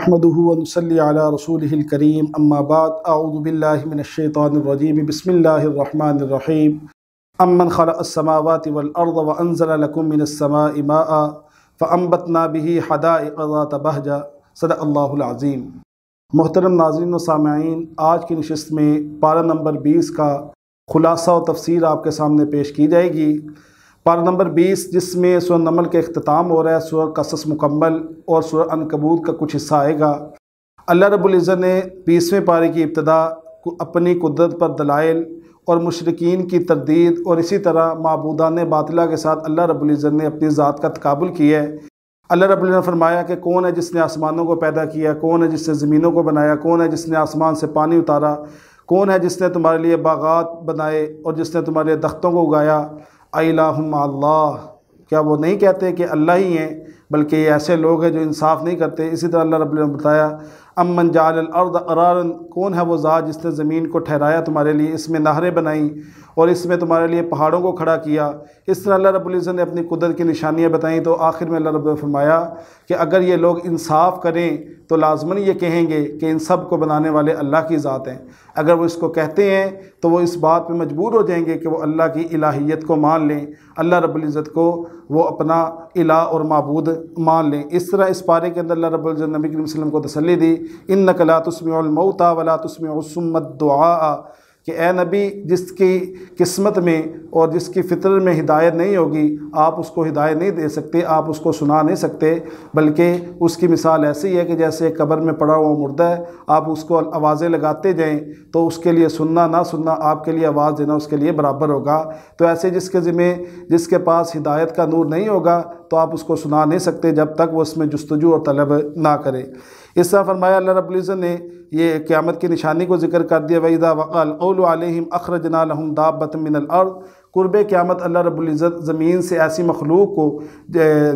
نحمده ونصلي على رسوله الكريم. أما بعد، أعوذ بالله من الشيطان الرجيم. بسم الله الرحمن الرحيم. أمن خلق السماوات والأرض وأنزل لكم من السماء ماء فأنبتنا به حدائق ذات بهجة. صدق الله العظيم. محترم ناظرین و سامعین، آج کی نشست میں پارہ نمبر بیس کا خلاصہ و تفسیر آپ کے سامنے پیش کی جائے گی۔ پارہ نمبر بیس، جس میں سورہ نمل کا اختتام ہو رہا ہے، سورہ قصص مکمل اور سورہ انکبوت کا کچھ حصہ آئے گا۔ اللہ رب العزت نے بیسویں پارے کی ابتدا اپنی قدرت پر دلائل اور مشرقین کی تردید اور اسی طرح معبودان باطلہ کے ساتھ اللہ رب العزت نے اپنی ذات کا تقابل کیا ہے۔ اللہ رب العزت نے فرمایا کہ کون ہے جس نے آسمانوں کو پیدا کیا، کون ہے جس نے زمینوں کو بنایا، کون ہے جس نے آسمان سے پانی اتارا، کون ہے جس نے تمہارے لیے باغات بنائے اور جس نے تمہارے لیے کو اگایا۔ الہم اللہ۔ کیا وہ نہیں کہتے کہ اللہ ہی ہیں، بلکہ یہ ایسے لوگ ہیں جو انصاف نہیں کرتے۔ اسی طرح اللہ رب نے بتایا، امن جعل الارض ارارن کون ہے وہ ذات جس نے زمین کو ٹھہرایا تمہارے لیے؟ اس میں نہریں بنائیں۔ اور اس میں تمہارے لیے پہاڑوں کو کھڑا کیا۔ اس طرح اللہ رب العزت نے اپنی قدرت کی نشانیاں بتائیں تو آخر میں اللہ رب نے فرمایا کہ اگر یہ لوگ انصاف کریں تو لازماً یہ کہیں گے کہ ان سب کو بنانے والے اللہ کی ذات ہیں۔ اگر وہ اس کو کہتے ہیں تو وہ اس بات پہ مجبور ہو جائیں گے کہ وہ اللہ کی الہیت کو مان لیں۔ اللہ رب العزت کو وہ اپنا الہ اور معبود مان لیں۔ اس طرح اس پارے کے اندر اللہ رب العزت نبی کریم وسلم کو تسلی دی۔ ان نقلا تسم المعتا ولا تسم السمت دعا کہ اے نبی، جس کی قسمت میں اور جس کی فطر میں ہدایت نہیں ہوگی، آپ اس کو ہدایت نہیں دے سکتے، آپ اس کو سنا نہیں سکتے۔ بلکہ اس کی مثال ایسی ہے کہ جیسے قبر میں پڑا ہوا مردہ ہے، آپ اس کو آوازیں لگاتے جائیں تو اس کے لیے سننا نہ سننا، آپ کے لیے آواز دینا اس کے لیے برابر ہوگا۔ تو ایسے جس کے ذمہ، جس کے پاس ہدایت کا نور نہیں ہوگا تو آپ اس کو سنا نہیں سکتے جب تک وہ اس میں جستجو اور طلب نہ کرے۔ اس طرح فرمایا، اللہ رب العزت نے یہ قیامت کی نشانی کو ذکر کر دیا ویدا وَقَالْ قَوْلُ علیہم اخرجنا لَهُمْ دابت من الارض قرب قیامت اللہ رب العزت زمین سے ایسی مخلوق کو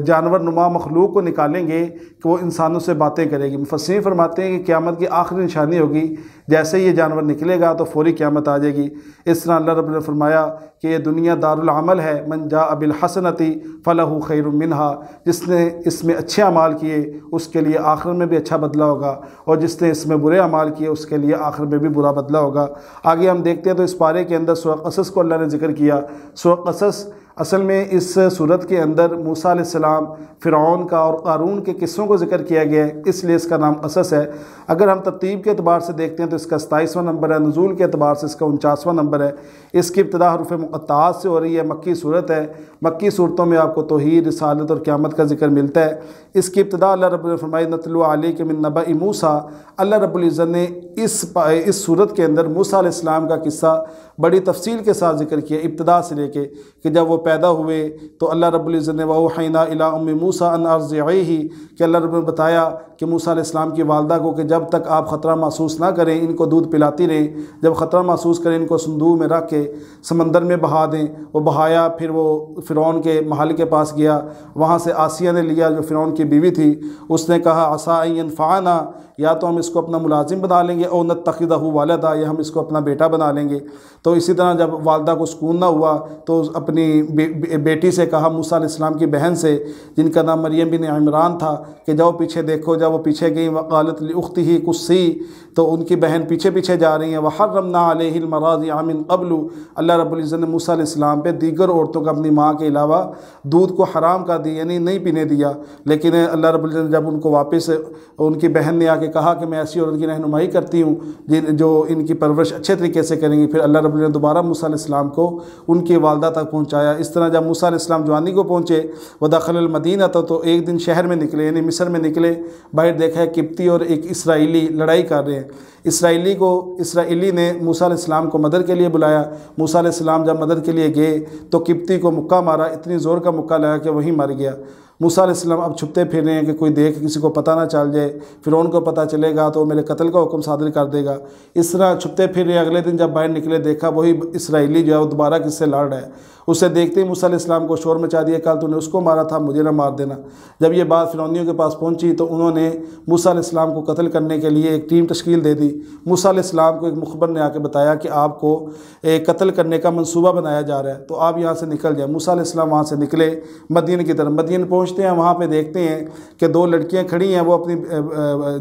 جانور نما مخلوق کو نکالیں گے کہ وہ انسانوں سے باتیں کرے گی۔ مفسرین فرماتے ہیں کہ قیامت کی آخری نشانی ہوگی۔ جیسے یہ جانور نکلے گا تو فوری قیامت آ جائے گی۔ اس طرح اللہ رب نے فرمایا کہ یہ دنیا دار العمل ہے۔ من جا اب الحسنتی فلاح خیر منہا۔ جس نے اس میں اچھے اعمال کیے، اس کے لیے آخر میں بھی اچھا بدلہ ہوگا۔ اور جس نے اس میں برے اعمال کیے، اس کے لیے آخر میں بھی برا بدلہ ہوگا۔ آگے ہم دیکھتے ہیں تو اس پارے کے اندر سورہ قصص کو اللہ نے ذکر کیا۔ سورہ قصص اصل میں اس صورت کے اندر موسیٰ علیہ السلام، فرعون کا اور قارون کے قصوں کو ذکر کیا گیا ہے، اس لیے اس کا نام قصص ہے۔ اگر ہم ترتیب کے اعتبار سے دیکھتے ہیں تو اس کا ستائیسواں نمبر ہے، نزول کے اعتبار سے اس کا انچاسواں نمبر ہے۔ اس کی ابتدا حروف مقطعات سے ہو رہی ہے، مکی صورت ہے۔ مکی صورتوں میں آپ کو توحید، رسالت اور قیامت کا ذکر ملتا ہے۔ اس کی ابتدا اللہ رب الفرمائی نتلو علی کے من نبا موسیٰ۔ اللہ رب العزت نے اس اس صورت کے اندر موسیٰ علیہ السلام کا قصہ بڑی تفصیل کے ساتھ ذکر کیا ابتدا سے لے کے کہ جب وہ پیدا ہوئے تو اللہ رب العزت نے وحینہ الا ام موسیٰ ان عرض ہی کہ اللہ رب نے بتایا کہ موسیٰ علیہ السلام کی والدہ کو کہ جب تک آپ خطرہ محسوس نہ کریں، ان کو دودھ پلاتی رہیں، جب خطرہ محسوس کریں، ان کو صندوق میں رکھ کے سمندر میں بہا دیں، وہ بہایا، پھر وہ فرعون کے محل کے پاس گیا، وہاں سے آسیہ نے لیا جو فرعون کی بیوی تھی، اس نے کہا عصاً فعانہ یا تو ہم اس کو اپنا ملازم بنا لیں گے، او نت تقیدہ والدہ یا ہم اس کو اپنا بیٹا بنا لیں گے۔ تو اسی طرح جب والدہ کو سکون نہ ہوا، تو اپنی بیٹی سے کہا، موسیٰ علیہ السلام کی بہن سے، جن کا نام مریم بن عمران تھا، کہ جاؤ پیچھے دیکھو جب وہ پیچھے گئیں۔ وقالت لختی ہی کسی تو ان کی بہن پیچھے پیچھے جا رہی ہیں۔ وحرمنا علیہ المراض عامن قبل، اللہ رب العزت نے موسیٰ علیہ السلام پہ دیگر عورتوں کا اپنی ماں کے علاوہ دودھ کو حرام کر دی یعنی نہیں پینے دیا۔ لیکن اللہ رب العزت نے جب ان کو واپس، ان کی بہن نے آ کے کہا کہ میں ایسی عورت کی رہنمائی کرتی ہوں، جن جو ان کی پرورش اچھے طریقے سے کریں گی، پھر اللہ رب نے دوبارہ موسیٰ علیہ السلام کو ان کی والدہ تک پہنچایا۔ اس طرح جب موسیٰ علیہ السلام جوانی کو پہنچے، وہ داخل المدینہ تھا، تو ایک دن شہر میں نکلے یعنی مصر میں نکلے، باہر دیکھا ہے کپتی اور ایک اسرائیلی لڑائی کر رہے ہیں۔ اسرائیلی کو اسرائیلی نے موسیٰ علیہ السلام کو مدد کے لیے بلایا۔ موسیٰ علیہ السلام جب مدد کے لیے گئے، تو کپتی کو مکہ مارا، اتنی زور کا مکہ لگا کہ وہیں مر گیا۔ موسیٰ علیہ السلام اب چھپتے پھر رہے ہیں کہ کوئی دیکھ کسی کو پتہ نہ چل جائے فرعون کو پتہ چلے گا تو وہ میرے قتل کا حکم صادر کر دے گا۔ اس طرح چھپتے پھر رہے، اگلے دن جب باہر نکلے، دیکھا وہی اسرائیلی جو ہے وہ دوبارہ کس سے لڑ رہا ہے۔ اسے دیکھتے ہی موسیٰ علیہ السلام کو شور مچا دیا کل تو نے اس کو مارا تھا، مجھے نہ مار دینا۔ جب یہ بات فرعونیوں کے پاس پہنچی تو انہوں نے موسیٰ علیہ السلام کو قتل کرنے کے لیے ایک ٹیم تشکیل دے دی۔ موسیٰ علیہ السلام کو ایک مخبر نے آ کے بتایا کہ آپ کو ایک قتل کرنے کا منصوبہ بنایا جا رہا ہے، تو آپ یہاں سے نکل جائیں۔ موسیٰ علیہ السلام وہاں سے نکلے، مدین کی طرف۔ مدین پہنچ پہنچتے ہیں، وہاں پہ دیکھتے ہیں کہ دو لڑکیاں کھڑی ہیں، وہ اپنی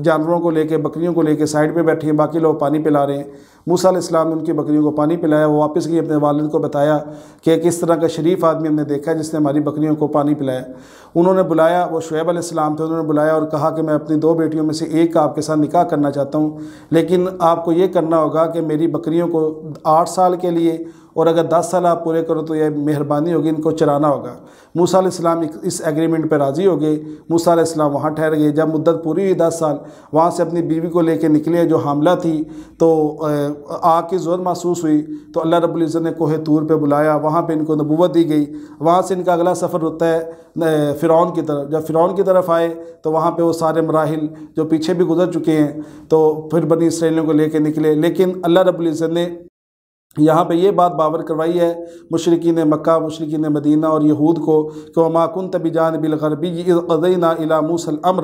جانوروں کو لے کے، بکریوں کو لے کے سائڈ پہ بیٹھی ہیں، باقی لوگ پانی پلا رہے ہیں۔ موسیٰ علیہ السلام نے ان کی بکریوں کو پانی پلایا، وہ واپس گئی، اپنے والد کو بتایا کہ کس طرح کا شریف آدمی ہم نے دیکھا جس نے ہماری بکریوں کو پانی پلایا۔ انہوں نے بلایا، وہ شعیب علیہ السلام تھے، انہوں نے بلایا اور کہا کہ میں اپنی دو بیٹیوں میں سے ایک کا آپ کے ساتھ نکاح کرنا چاہتا ہوں، لیکن آپ کو یہ کرنا ہوگا کہ میری بکریوں کو آٹھ سال کے لیے اور اگر دس سال آپ پورے کرو تو یہ مہربانی ہوگی، ان کو چرانا ہوگا۔ موسیٰ علیہ السلام اس ایگریمنٹ پہ راضی ہو گئے۔ موسیٰ علیہ السلام وہاں ٹھہر گئے۔ جب مدت پوری ہوئی دس سال، وہاں سے اپنی بیوی کو لے کے نکلے، جو حاملہ تھی، تو آگ کی ضرورت محسوس ہوئی تو اللہ رب العزت نے کوہ طور پہ بلایا، وہاں پہ ان کو نبوت دی گئی۔ وہاں سے ان کا اگلا سفر ہوتا ہے فرعون کی طرف۔ جب فرعون کی طرف آئے تو وہاں پہ وہ سارے مراحل جو پیچھے بھی گزر چکے ہیں تو پھر بنی اسرائیلیوں کو لے کے نکلے۔ لیکن اللہ رب العزت نے یہاں پہ یہ بات باور کروائی ہے مشرقین مکہ مشرقین مدینہ اور یہود کو کہ وما کنت بجانب الغربی قضینا الى موسى الامر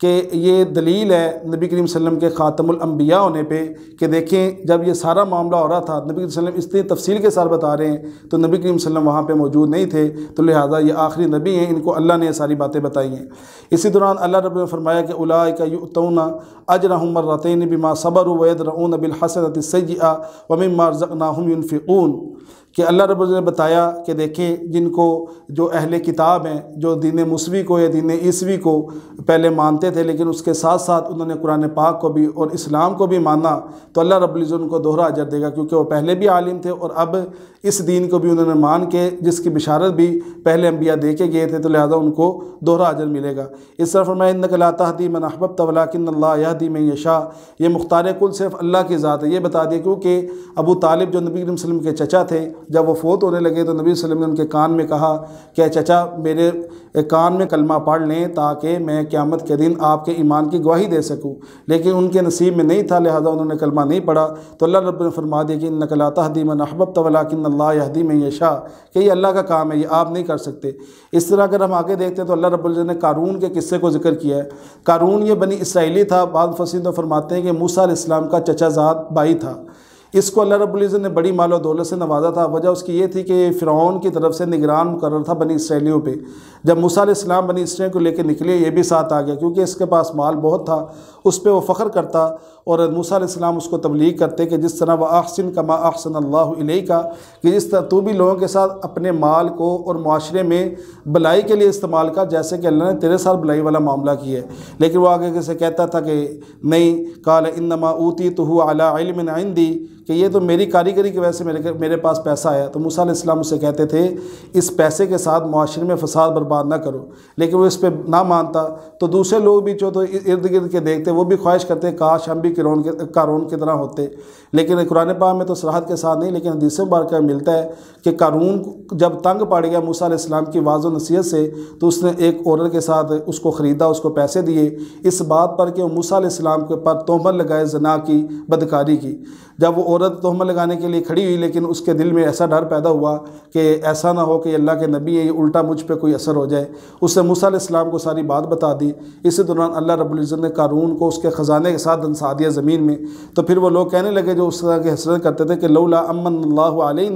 کہ یہ دلیل ہے نبی کریم صلی اللہ علیہ وسلم کے خاتم الانبیاء ہونے پہ کہ دیکھیں جب یہ سارا معاملہ ہو رہا تھا، نبی کریم صلی اللہ علیہ وسلم اتنی تفصیل کے ساتھ بتا رہے ہیں، تو نبی کریم صلی اللہ علیہ وسلم وہاں پہ موجود نہیں تھے، تو لہٰذا یہ آخری نبی ہیں، ان کو اللہ نے یہ ساری باتیں بتائی ہیں۔ اسی دوران اللہ رب نے فرمایا کہ اولئک یؤتون اجرهم مرتين بما صبروا ويدرؤون بالحسنة السيئة ومما رزقناهم ينفقون کہ اللہ رب نے بتایا کہ دیکھیں جن کو جو اہل کتاب ہیں، جو دین مصوی کو یا دین عیسوی کو پہلے مانتے تھے، لیکن اس کے ساتھ ساتھ انہوں نے قرآن پاک کو بھی اور اسلام کو بھی مانا، تو اللہ رب العزت ان کو دوہرا اجر دے گا کیونکہ وہ پہلے بھی عالم تھے اور اب اس دین کو بھی انہوں نے مان کے جس کی بشارت بھی پہلے انبیاء دے کے گئے تھے، تو لہٰذا ان کو دوہرا اجر ملے گا۔ اس طرف میں ان لا تہدی من احببت ولکن اللہ یہدی من یشاء. یہ مختار کل صرف اللہ کی ذات ہے۔ یہ بتا دیا کیونکہ ابو طالب جو نبی کریم علیہ وسلم کے چچا تھے، جب وہ فوت ہونے لگے تو نبی وسلم نے ان کے کان میں کہا کہ چچا، میرے کان میں کلمہ پڑھ لیں تاکہ میں قیامت کے دن آپ کے ایمان کی گواہی دے سکوں۔ لیکن ان کے نصیب میں نہیں تھا، لہذا انہوں نے کلمہ نہیں پڑھا۔ تو اللہ رب نے فرما دیا کہ ان نقلا تحدی من احببت ولاکن اللہ یہدی میں یشا کہ یہ اللہ کا کام ہے، یہ آپ نہیں کر سکتے۔ اس طرح اگر ہم آگے دیکھتے ہیں تو اللہ رب العزت نے قارون کے قصے کو ذکر کیا ہے۔ قارون یہ بنی اسرائیلی تھا، بعض فصین تو فرماتے ہیں کہ موسیٰ علیہ السلام کا چچا زاد بھائی تھا۔ اس کو اللہ رب العزت نے بڑی مال و دولت سے نوازا تھا۔ وجہ اس کی یہ تھی کہ فرعون کی طرف سے نگران مقرر تھا بنی اسرائیلیوں پہ۔ جب موسیٰ علیہ السلام بنی اسرائیل کو لے کے نکلے، یہ بھی ساتھ آ گیا، کیونکہ اس کے پاس مال بہت تھا، اس پہ وہ فخر کرتا۔ اور موسیٰ علیہ السلام اس کو تبلیغ کرتے کہ جس طرح وہ احسن کما احسن اللہ علیہ کا کہ جس طرح تو بھی لوگوں کے ساتھ اپنے مال کو اور معاشرے میں بلائی کے لیے استعمال کر، جیسے کہ اللہ نے تیرے ساتھ بلائی والا معاملہ کیا ہے۔ لیکن وہ آگے سے کہتا تھا کہ نہیں کال انما اوتی تو ہو اعلیٰ علم عندی کہ یہ تو میری کاریگری کی وجہ سے میرے میرے پاس پیسہ آیا۔ تو موسیٰ علیہ السلام اسے کہتے تھے، اس پیسے کے ساتھ معاشرے میں فساد برباد نہ کرو۔ لیکن وہ اس پہ نہ مانتا۔ تو دوسرے لوگ بھی جو تو ارد گرد کے دیکھتے، وہ بھی خواہش کرتے، کاش ہم بھی کرون کے کارون کی طرح ہوتے۔ لیکن قرآن پاک میں تو صراحت کے ساتھ نہیں، لیکن حدیث مبارکہ میں ملتا ہے کہ قارون جب تنگ پڑ گیا موسیٰ علیہ السلام کی واض و نصیحت سے، تو اس نے ایک اورل کے ساتھ اس کو خریدا، اس کو پیسے دیے۔ اس بات پر کہ وہ موسیٰ علیہ السلام کے پر تہمت لگائے، زنا کی، بدکاری کی۔ جب وہ عورت تہمت لگانے کے لیے کھڑی ہوئی، لیکن اس کے دل میں ایسا ڈر پیدا ہوا کہ ایسا نہ ہو کہ اللہ کے نبی ہے، یہ الٹا مجھ پہ کوئی اثر ہو جائے۔ اس نے موسیٰ علیہ السلام کو ساری بات بتا دی۔ اسی دوران اللہ رب العزت نے قارون کو اس کے خزانے کے ساتھ دنسا دیا زمین میں، تو پھر وہ لوگ کہنے لگے جو اس طرح کی حسرت کرتے تھے کہ لولا امن اللہ علیہ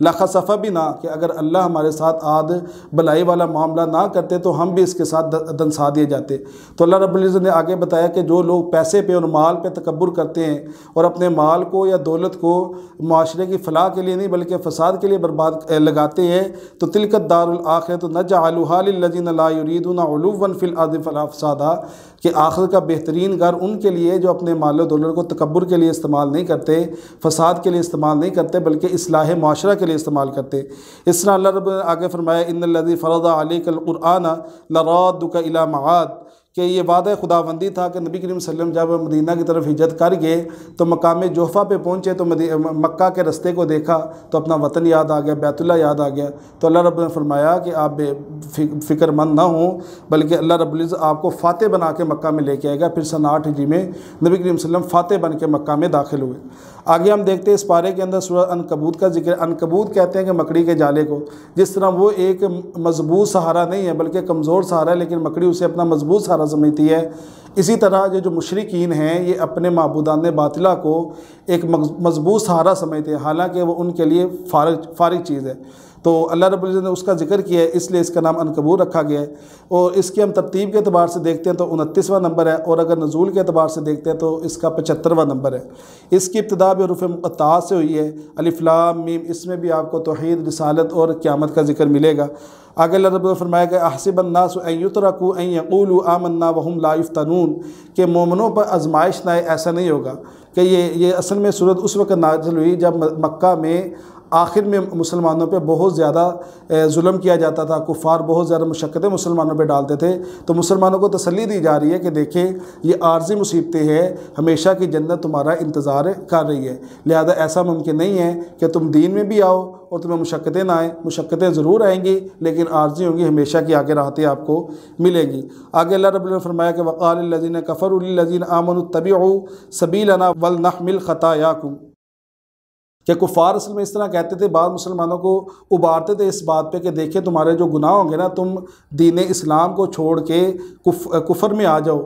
لخصف بھی نہ کہ اگر اللہ ہمارے ساتھ آد بلائی والا معاملہ نہ کرتے تو ہم بھی اس کے ساتھ دنسا دیے جاتے۔ تو اللہ رب العزت نے آگے بتایا کہ جو لوگ پیسے پہ اور مال پہ تکبر کرتے ہیں اور اپنے مال کو یا دولت کو معاشرے کی فلاح کے لیے نہیں بلکہ فساد کے لیے برباد لگاتے ہیں، تو تلکت دار الآخر تو نہ جعلحال الجین اللہ عریدن علوم فی العد فلاح فسادہ کہ آخر کا بہترین گھر ان کے لیے جو اپنے مال و دولت کو تکبر کے لیے استعمال نہیں کرتے، فساد کے لیے استعمال نہیں کرتے، بلکہ اصلاح معاشرہ کے لیے استعمال کرتے۔ اس طرح اللہ رب آگے فرمایا، ان الذی فرض علیک القرآن لرادک الى معاد کہ یہ وعدہ خداوندی تھا کہ نبی کریم صلی اللہ علیہ وسلم جب مدینہ کی طرف ہجرت کر گئے تو مقام جوفہ پہ پہنچے تو مکہ کے رستے کو دیکھا تو اپنا وطن یاد آ گیا، بیت اللہ یاد آ گیا۔ تو اللہ رب نے فرمایا کہ آپ بے فکر مند نہ ہوں، بلکہ اللہ رب العزت آپ کو فاتح بنا کے مکہ میں لے کے آئے گا۔ پھر سن آٹھ ہجری میں نبی کریم صلی اللہ علیہ وسلم فاتح بن کے مکہ میں داخل ہوئے۔ آگے ہم دیکھتے ہیں اس پارے کے اندر سورہ انکبوت کا ذکر۔ انکبوت کہتے ہیں کہ مکڑی کے جالے کو، جس طرح وہ ایک مضبوط سہارا نہیں ہے، بلکہ کمزور سہارا ہے، لیکن مکڑی اسے اپنا مضبوط سہارا سمجھتی ہے۔ اسی طرح جو جو مشرقین ہیں، یہ اپنے معبودان باطلہ کو ایک مضبوط سہارا سمجھتے ہیں، حالانکہ وہ ان کے لیے فارغ فارغ چیز ہے۔ تو اللہ رب العزت نے اس کا ذکر کیا ہے، اس لیے اس کا نام انکبور رکھا گیا ہے۔ اور اس کی ہم ترتیب کے اعتبار سے دیکھتے ہیں تو انتیسواں نمبر ہے، اور اگر نزول کے اعتبار سے دیکھتے ہیں تو اس کا پچہترواں نمبر ہے۔ اس کی ابتدا بھی رف مقطعات سے ہوئی ہے۔ الفلام میم، اس میں بھی آپ کو توحید، رسالت اور قیامت کا ذکر ملے گا۔ آگے اللہ رب فرمایا کہ احسب الناس ان یترکو ان یقولوا آمنا وهم لا یفتنون، کہ مومنوں پر ازمائش نہ ایسا نہیں ہوگا کہ یہ یہ اصل میں صورت اس وقت نازل ہوئی جب مکہ میں آخر میں مسلمانوں پہ بہت زیادہ ظلم کیا جاتا تھا، کفار بہت زیادہ مشقتیں مسلمانوں پہ ڈالتے تھے۔ تو مسلمانوں کو تسلی دی جا رہی ہے کہ دیکھیں، یہ عارضی مصیبتیں ہیں، ہمیشہ کی جنت تمہارا انتظار کر رہی ہے۔ لہذا ایسا ممکن نہیں ہے کہ تم دین میں بھی آؤ اور تمہیں مشقتیں نہ آئیں۔ مشقتیں ضرور آئیں گی، لیکن عارضی ہوں گی، ہمیشہ کی آگے راحتیں آپ کو ملیں گی۔ آگے اللہ رب نے فرمایا کہ وقال الذین کفر الذین آمنوا اتبعوا سبیلنا ولنحمل خطاياكم۔ کہ کفار اصل میں اس طرح کہتے تھے، بعض مسلمانوں کو ابارتے تھے اس بات پہ کہ دیکھیں تمہارے جو گناہ ہوں گے نا، تم دین اسلام کو چھوڑ کے کفر میں آ جاؤ۔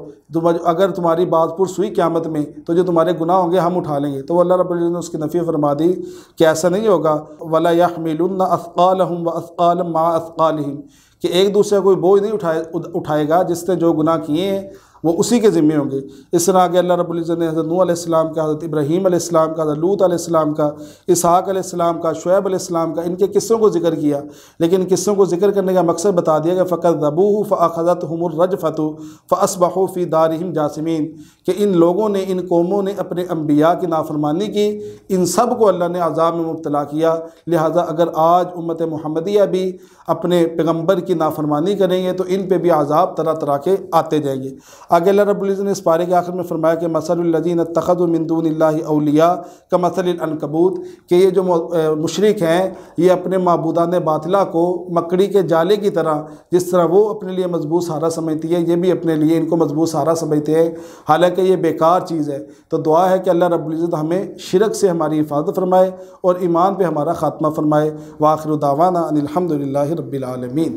اگر تمہاری بات پرس ہوئی قیامت میں تو جو تمہارے گناہ ہوں گے ہم اٹھا لیں گے۔ تو اللہ رب العزت نے اس کی نفی فرما دی کہ ایسا نہیں ہوگا۔ ولا يحملن اثقالهم واثقال مع اثقالهم کہ ایک دوسرے کوئی بوجھ نہیں اٹھائے اٹھائے گا جس نے جو گناہ کیے ہیں۔ وہ اسی کے ذمے ہوں گے۔ اس طرح آگے اللہ رب العزت نے حضرت نو علیہ السلام کا، حضرت ابراہیم علیہ السلام کا، حضرت لوت علیہ السلام کا، اسحاق علیہ السلام کا، شعیب علیہ السلام کا، ان کے قصوں کو ذکر کیا۔ لیکن قصوں کو ذکر کرنے کا مقصد بتا دیا کہ فقط ربو فعقت حمر رج فتو فصبح فی دارہم جاسمین۔ کہ ان لوگوں نے، ان قوموں نے اپنے انبیاء کی نافرمانی کی، ان سب کو اللہ نے عذاب میں مبتلا کیا۔ لہٰذا اگر آج امت محمدیہ بھی اپنے پیغمبر کی نافرمانی کریں گے تو ان پہ بھی عذاب طرح طرح کے آتے جائیں گے۔ آگے اللہ رب العزت نے اس پارے کے آخر میں فرمایا کہ مسل الزین تخد دون اللہ اولیاء کا مسل العنکبوت، کہ یہ جو مشرق ہیں، یہ اپنے معبودان باطلہ کو مکڑی کے جالے کی طرح جس طرح وہ اپنے لیے مضبوط سہارا سمجھتی ہے، یہ بھی اپنے لیے ان کو مضبوط سہارا سمجھتے ہیں۔ حالانکہ یہ بیکار چیز ہے۔ تو دعا ہے کہ اللہ رب العزت ہمیں شرک سے ہماری حفاظت فرمائے اور ایمان پہ ہمارا خاتمہ فرمائے۔ واخر دعوانا ان الحمد للہ رب العالمین۔